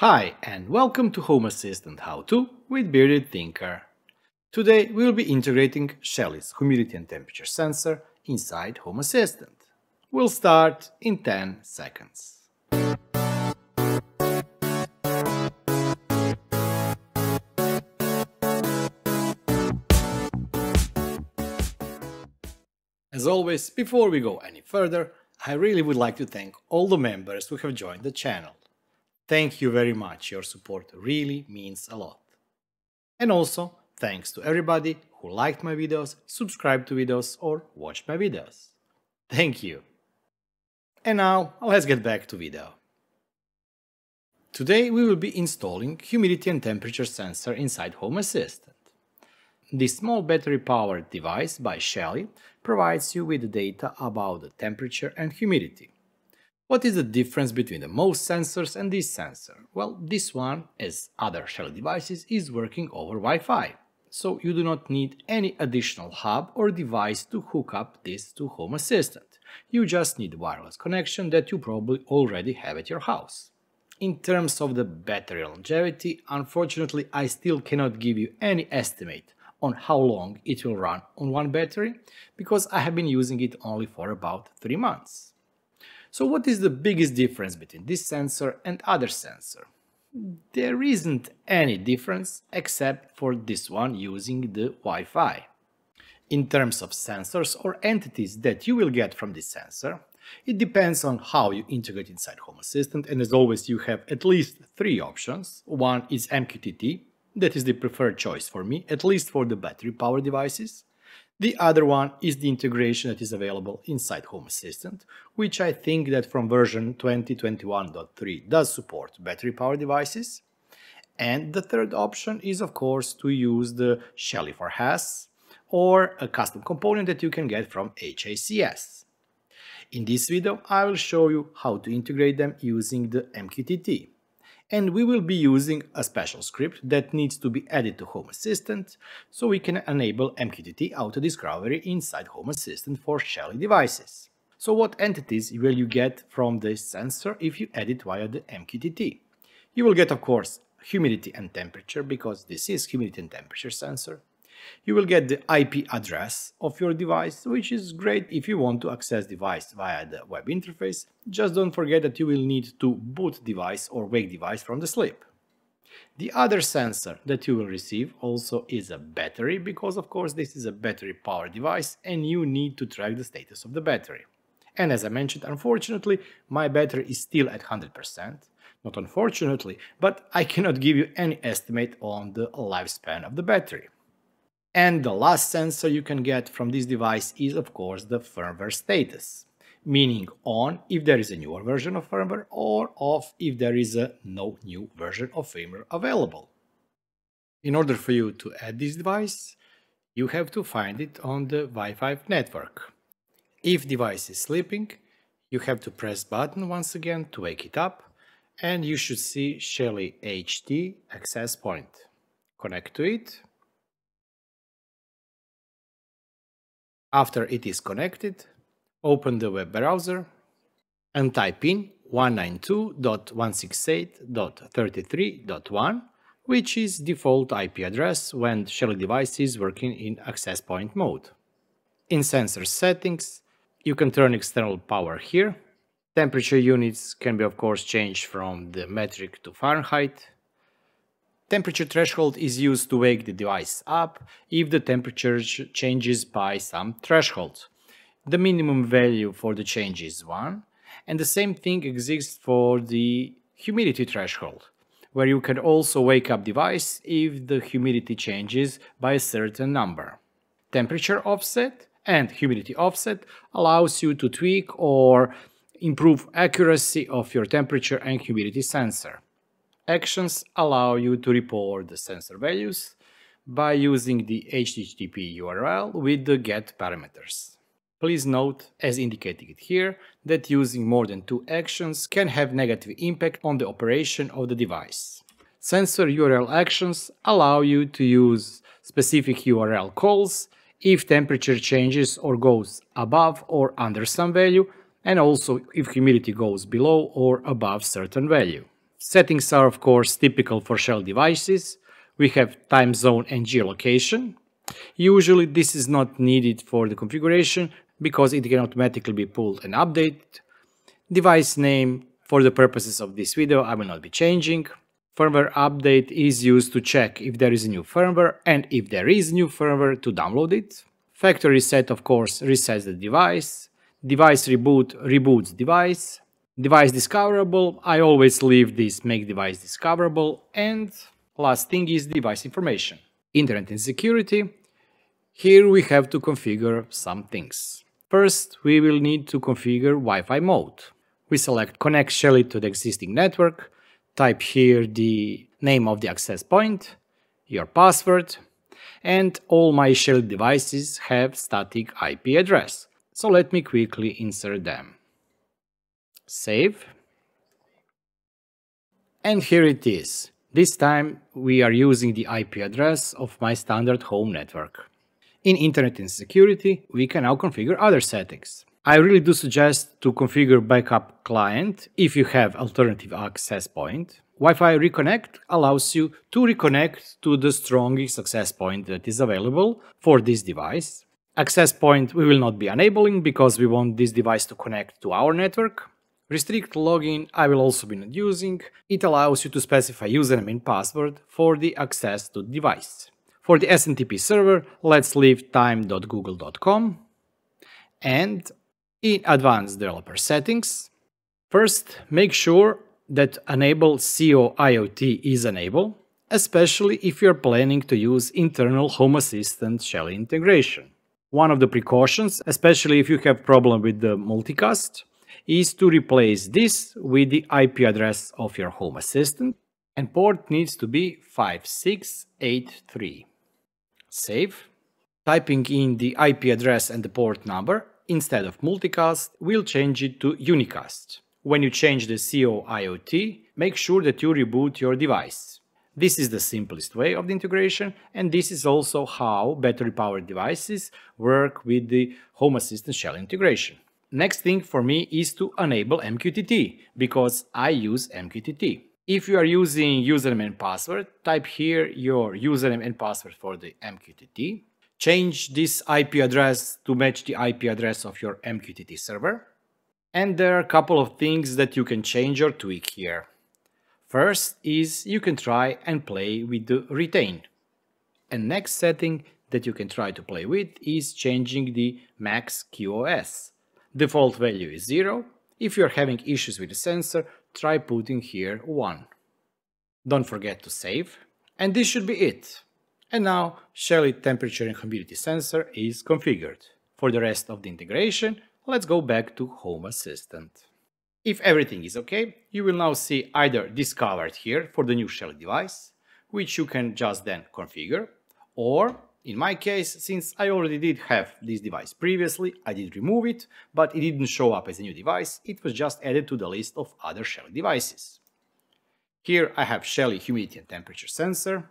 Hi and welcome to Home Assistant How To with Bearded Tinker. Today we will be integrating Shelly's humidity and temperature sensor inside Home Assistant. We'll start in 10 seconds. As always, before we go any further, I really would like to thank all the members who have joined the channel. Thank you very much, your support really means a lot. And also, thanks to everybody who liked my videos, subscribed to videos or watched my videos. Thank you! And now, let's get back to video. Today we will be installing humidity and temperature sensor inside Home Assistant. This small battery-powered device by Shelly provides you with data about the temperature and humidity. What is the difference between the most sensors and this sensor? Well, this one, as other Shelly devices, is working over Wi-Fi, so you do not need any additional hub or device to hook up this to Home Assistant. You just need wireless connection that you probably already have at your house. In terms of the battery longevity, unfortunately I still cannot give you any estimate on how long it will run on one battery, because I have been using it only for about 3 months. So what is the biggest difference between this sensor and other sensor? There isn't any difference except for this one using the Wi-Fi. In terms of sensors or entities that you will get from this sensor, it depends on how you integrate inside Home Assistant and as always you have at least three options. One is MQTT, that is the preferred choice for me, at least for the battery power devices. The other one is the integration that is available inside Home Assistant, which I think that from version 2021.3 does support battery power devices. And the third option is of course to use the Shelly for HASS or a custom component that you can get from HACS. In this video I will show you how to integrate them using the MQTT and we will be using a special script that needs to be added to Home Assistant so we can enable MQTT auto discovery inside Home Assistant for Shelly devices. So what entities will you get from this sensor if you add it via the MQTT? You will get of course humidity and temperature because this is humidity and temperature sensor. You will get the IP address of your device, which is great if you want to access device via the web interface. Just don't forget that you will need to boot device or wake device from the sleep. The other sensor that you will receive also is a battery, because of course this is a battery powered device and you need to track the status of the battery. And as I mentioned, unfortunately, my battery is still at 100%. Not unfortunately, but I cannot give you any estimate on the lifespan of the battery. And the last sensor you can get from this device is of course the firmware status, meaning on if there is a newer version of firmware or off if there is a no new version of firmware available. In order for you to add this device, you have to find it on the Wi-Fi network. If device is sleeping, you have to press button once again to wake it up and you should see Shelly HT access point. Connect to it After it is connected, open the web browser and type in 192.168.33.1 which is default IP address when Shelly device is working in access point mode. In sensor settings, you can turn external power here. Temperature units can be of course changed from the metric to Fahrenheit. Temperature threshold is used to wake the device up if the temperature changes by some threshold. The minimum value for the change is 1 and the same thing exists for the humidity threshold where you can also wake up device if the humidity changes by a certain number. Temperature offset and humidity offset allows you to tweak or improve accuracy of your temperature and humidity sensor. Actions allow you to report the sensor values by using the HTTP URL with the GET parameters. Please note, as indicated here, that using more than two actions can have negative impact on the operation of the device. Sensor URL actions allow you to use specific URL calls if temperature changes or goes above or under some value and also if humidity goes below or above certain value. Settings are of course typical for Shelly devices. We have time zone and geolocation. Usually this is not needed for the configuration because it can automatically be pulled and updated. Device name, for the purposes of this video, I will not be changing. Firmware update is used to check if there is a new firmware and if there is new firmware to download it. Factory reset of course resets the device. Device reboot reboots device. Device discoverable, I always leave this make device discoverable and last thing is device information. Internet and security, here we have to configure some things. First, we will need to configure Wi-Fi mode. We select connect Shelly to the existing network, type here the name of the access point, your password, and all my Shelly devices have static IP address. So let me quickly insert them. Save. And here it is. This time we are using the IP address of my standard home network. In Internet and Security, we can now configure other settings. I really do suggest to configure backup client if you have alternative access point. Wi-Fi Reconnect allows you to reconnect to the strongest access point that is available for this device. Access point we will not be enabling because we want this device to connect to our network. Restrict login I will also be not using. It allows you to specify username and password for the access to the device. For the SNTP server, let's leave time.google.com and in advanced developer settings, first make sure that enable CoIoT is enabled, especially if you're planning to use internal Home Assistant Shelly integration. One of the precautions, especially if you have problem with the multicast, is to replace this with the IP address of your Home Assistant and port needs to be 5683. Save. Typing in the IP address and the port number, instead of multicast, we'll change it to unicast. When you change the CoIoT, make sure that you reboot your device. This is the simplest way of the integration and this is also how battery-powered devices work with the Home Assistant Shelly integration. Next thing for me is to enable MQTT, because I use MQTT. If you are using username and password, type here your username and password for the MQTT. Change this IP address to match the IP address of your MQTT server. And there are a couple of things that you can change or tweak here. First is you can try and play with the retain. And next setting that you can try to play with is changing the max QoS. Default value is 0. If you're having issues with the sensor, try putting here 1. Don't forget to save. And this should be it. And now Shelly temperature and humidity sensor is configured. For the rest of the integration, let's go back to Home Assistant. If everything is okay, you will now see either discovered here for the new Shelly device, which you can just then configure, or in my case, since I already did have this device previously, I did remove it, but it didn't show up as a new device, it was just added to the list of other Shelly devices. Here I have Shelly humidity and temperature sensor,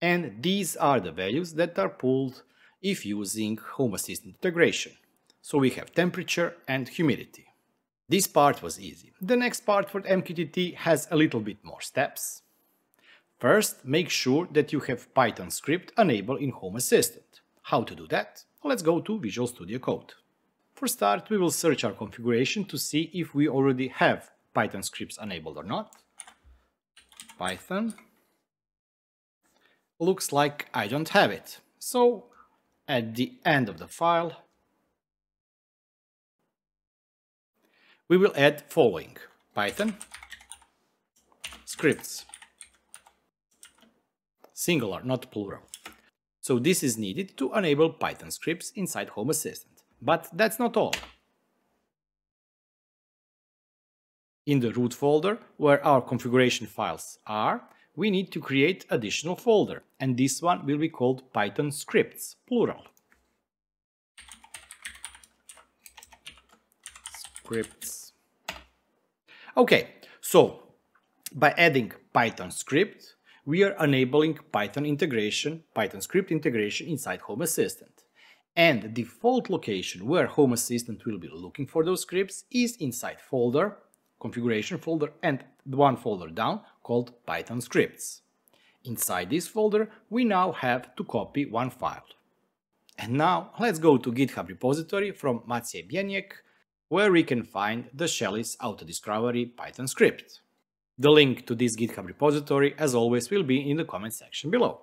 and these are the values that are pulled if using Home Assistant integration. So we have temperature and humidity. This part was easy. The next part for MQTT has a little bit more steps. First, make sure that you have Python script enabled in Home Assistant. How to do that? Let's go to Visual Studio Code. For start, we will search our configuration to see if we already have Python scripts enabled or not. Python. Looks like I don't have it. So, at the end of the file, we will add following. Python scripts singular, not plural. So this is needed to enable Python scripts inside Home Assistant. But that's not all. In the root folder, where our configuration files are, we need to create additional folder, and this one will be called Python scripts, plural. Scripts. Okay, so by adding Python script, we are enabling Python integration, Python script integration inside Home Assistant. And the default location where Home Assistant will be looking for those scripts is inside folder configuration folder and one folder down called Python scripts. Inside this folder, we now have to copy one file. And now let's go to GitHub repository from Maciej Bieniek, where we can find the Shellies Autodiscovery Python script. The link to this GitHub repository, as always, will be in the comment section below.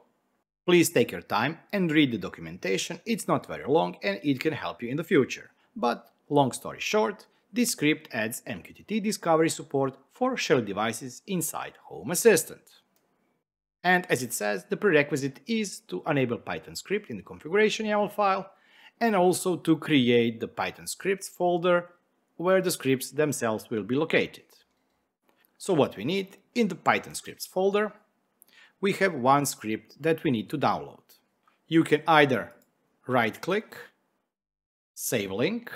Please take your time and read the documentation, it's not very long and it can help you in the future. But, long story short, this script adds MQTT discovery support for Shelly devices inside Home Assistant. And as it says, the prerequisite is to enable Python script in the configuration YAML file and also to create the Python scripts folder where the scripts themselves will be located. So what we need, in the Python scripts folder, we have one script that we need to download. You can either right-click, save link,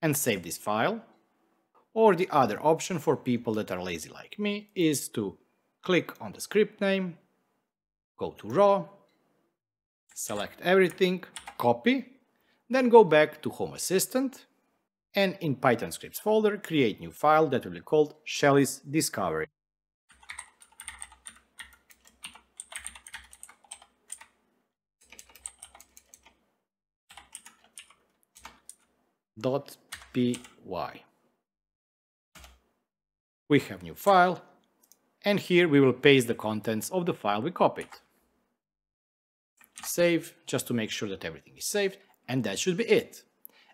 and save this file, or the other option for people that are lazy like me is to click on the script name, go to raw, select everything, copy, then go back to Home Assistant, and in Python scripts folder create new file that will be called Shellies Discovery. .py. We have new file, and here we will paste the contents of the file we copied. Save, just to make sure that everything is saved, and that should be it.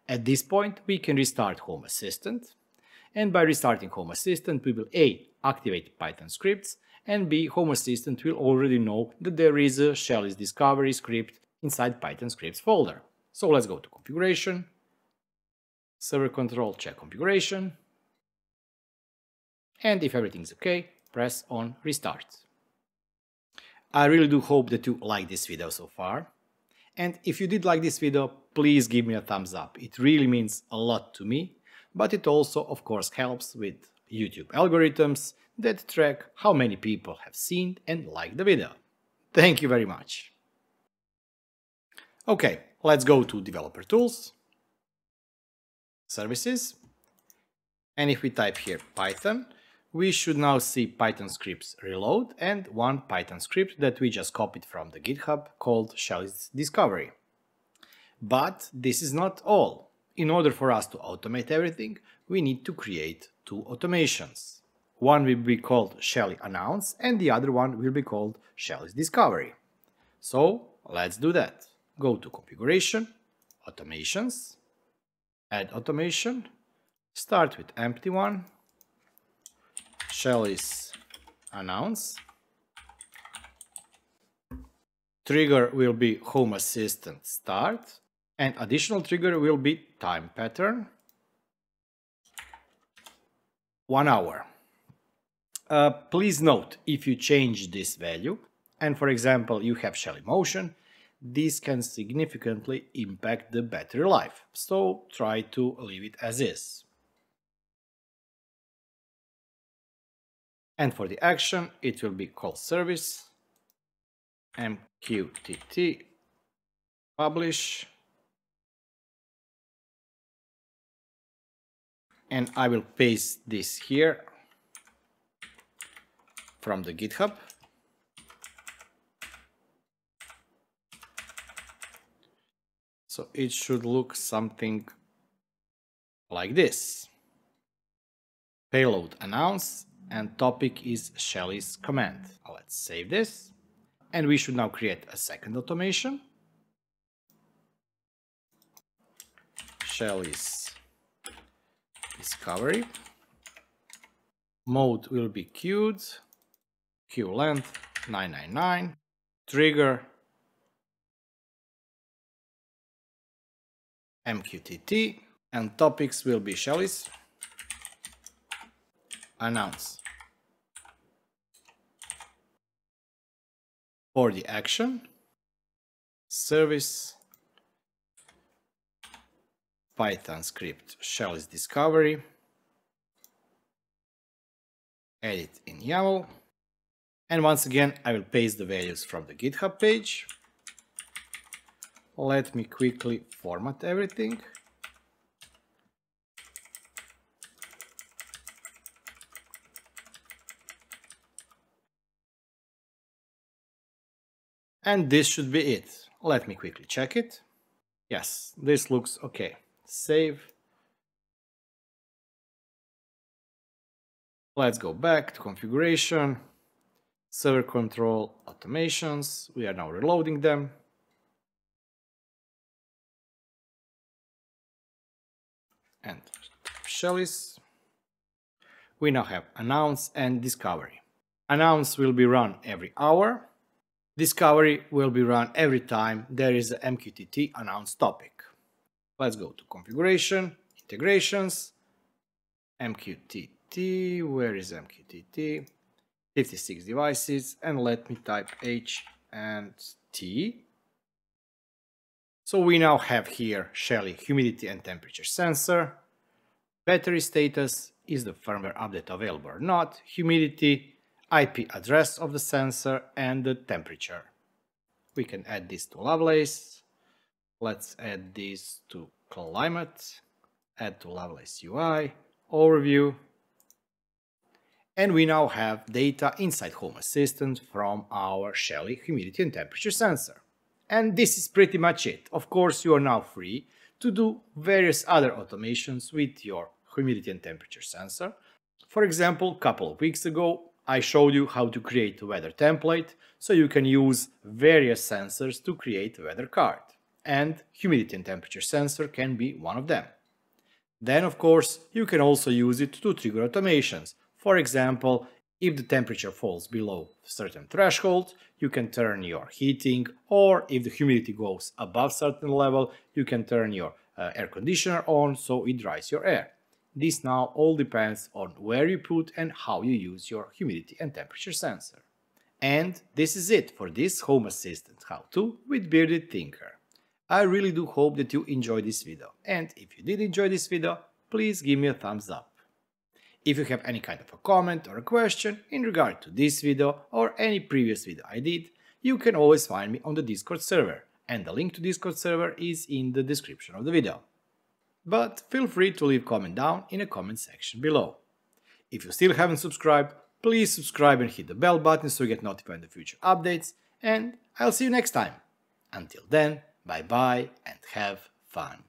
At this point, we can restart Home Assistant, and by restarting Home Assistant, we will A. activate Python scripts, and B. Home Assistant will already know that there is a Shellies discovery script inside Python scripts folder. So let's go to Configuration, Server Control, check Configuration, and if everything's okay, press on Restart. I really do hope that you like this video so far. And if you did like this video, please give me a thumbs up. It really means a lot to me, but it also of course helps with YouTube algorithms that track how many people have seen and liked the video. Thank you very much. Okay, let's go to Developer Tools, Services, and if we type here Python, we should now see Python scripts reload and one Python script that we just copied from the GitHub called Shellies Discovery. But this is not all. In order for us to automate everything, we need to create two automations. One will be called Shelly Announce and the other one will be called Shellies Discovery. So let's do that. Go to Configuration, Automations, Add Automation, start with empty one, Shellies announce. Trigger will be Home Assistant start and additional trigger will be time pattern. One hour. Uh, please note, if you change this value, and for example you have Shelly motion, this can significantly impact the battery life, so try to leave it as is. And for the action, it will be call service, mqtt, publish, and I will paste this here from the GitHub. So it should look something like this. Payload announce and topic is Shellies command. Let's save this. And we should now create a second automation. Shellies discovery. Mode will be queued. Queue length 999. Trigger MQTT and topics will be Shellies announce. For the action, service, Python script shellies discovery, edit in YAML, and once again I will paste the values from the GitHub page. Let me quickly format everything. And this should be it. Let me quickly check it. Yes, this looks okay. Save. Let's go back to configuration, server control automations. We are now reloading them. And Shellies. We now have announce and discovery. Announce will be run every hour. Discovery will be run every time there is a MQTT announce topic. Let's go to configuration, integrations, MQTT, where is MQTT? 56 devices and let me type H and T. So we now have here Shelly humidity and temperature sensor. Battery status is the firmware update available or not, humidity, IP address of the sensor and the temperature. We can add this to Lovelace. Let's add this to climate, add to Lovelace UI, overview. And we now have data inside Home Assistant from our Shelly humidity and temperature sensor. And this is pretty much it. Of course, you are now free to do various other automations with your humidity and temperature sensor. For example, a couple of weeks ago, I showed you how to create a weather template, so you can use various sensors to create a weather card. And humidity and temperature sensor can be one of them. Then, of course, you can also use it to trigger automations. For example, if the temperature falls below a certain threshold, you can turn your heating, or if the humidity goes above certain level, you can turn your uh, air conditioner on so it dries your air. This now all depends on where you put and how you use your humidity and temperature sensor. And this is it for this Home Assistant how-to with Bearded Tinker. I really do hope that you enjoyed this video and if you did enjoy this video, please give me a thumbs up. If you have any kind of a comment or a question in regard to this video or any previous video I did, you can always find me on the Discord server and the link to Discord server is in the description of the video but feel free to leave comment down in the comment section below. If you still haven't subscribed, please subscribe and hit the bell button so you get notified of future updates, and I'll see you next time. Until then, bye bye and have fun.